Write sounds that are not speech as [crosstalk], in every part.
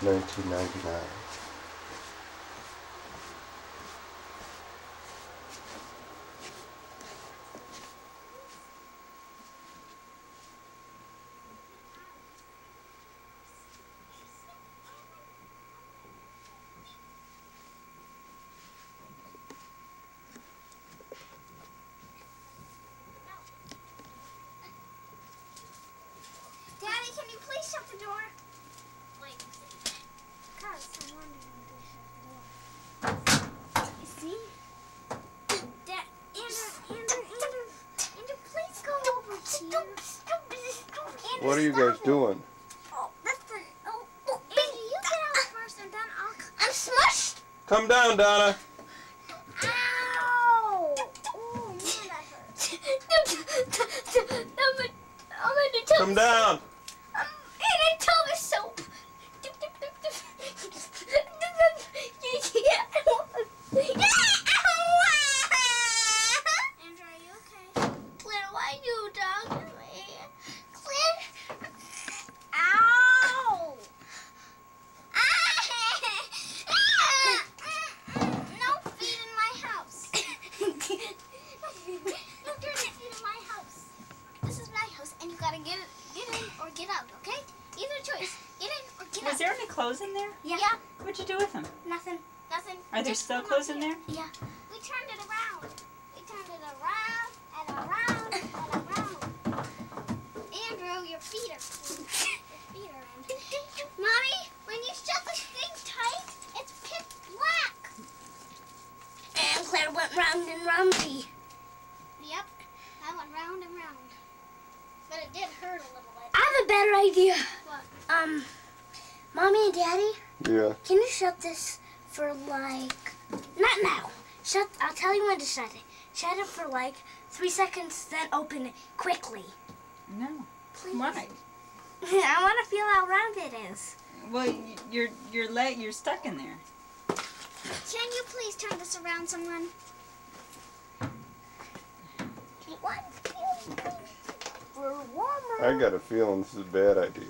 1999. Daddy, can you please shut the door? Wait. Cause I want you to shut the door. You see? Dad, Andrew, Andrew, Andrew, Andrew, please go over here. Andrew, What are you guys doing? Oh. Oh, oh, Andrew, you get out first, and then I'll. I'm smushed. Come down, Donna. Ow! Oh man, that hurts. Come down. Um, and I tell her soap. Andrew, are you okay? Claire, why you dog me? Claire. Ow! no feet in my house. no dirty feet in my house. This is my house, and get get in or get out, okay? Either choice. Get in or get Was out. there any clothes in there? Yeah. What'd you do with them? Nothing. Nothing. Are there still clothes in there? Yeah. We turned it around. We turned it around and around. Andrew, your feet are your feet are in. Mommy, when you shut the thing tight, it's pitch black. And Claire went round and roundy. Yep. I went round and round. But it did hurt a little bit. I have a better idea. What? Um, mommy and daddy, Yeah. can you shut this for like, not now. Shut, I'll tell you when to shut it. Shut it for like three seconds, then open it quickly. No. Please. Why? [laughs] I want to feel how round it is. Well, y- your your leg, you're stuck in there. Can you please turn this around, someone? What? For warmer. I got a feeling this is a bad idea.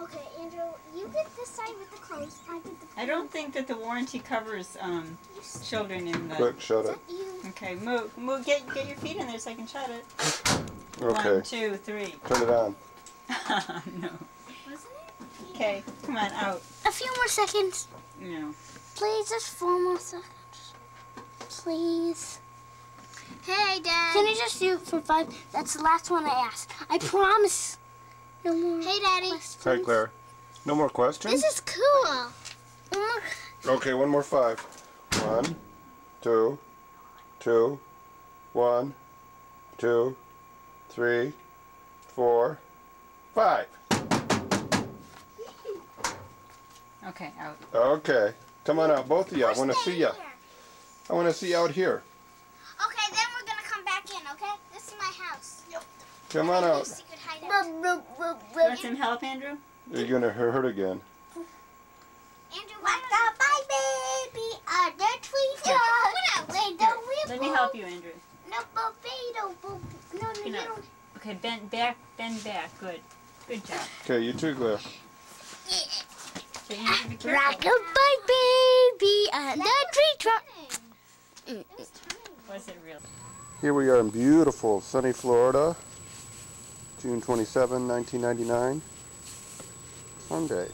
Okay, Andrew, you get this side with the clothes. I get the. I don't think that the warranty covers um, children in the. Quick, shut Is it. Okay, move, move, get get your feet in there so I can shut it. Okay. One, two, three. [laughs] Turn it on. no. Wasn't it? Okay, come on out. A few more seconds. No. Please, just four more seconds. Please. Hey, Dad. Can you just do it for five? That's the last one I asked. I promise. No more. Hey, Daddy. questions. Hi, Claire. No more questions? This is cool. No more. Okay, one more five. One, two, two, one, two, three, four, five. Okay, out. Okay. Come on out, both of you. I want to see you. Here. I want to see you out here. Okay, then we're gonna come back in. Okay? This is my house. Come on Your out. secret hideout. You want some help, Andrew? You're going to hurt again. Andrew, Like why my baby under tree top. Wait, Here, don't we let me help you, Andrew. No, potato. No, no, You you know. Okay, bend back, bend back. Good. Good job. Okay, you too, Claire. Okay, Andrew, be careful. Rock a my baby under tree trunk. It was turning. Mm, mm, mm. Was it real? Here we are in beautiful sunny Florida, June 27, 1999, Sunday.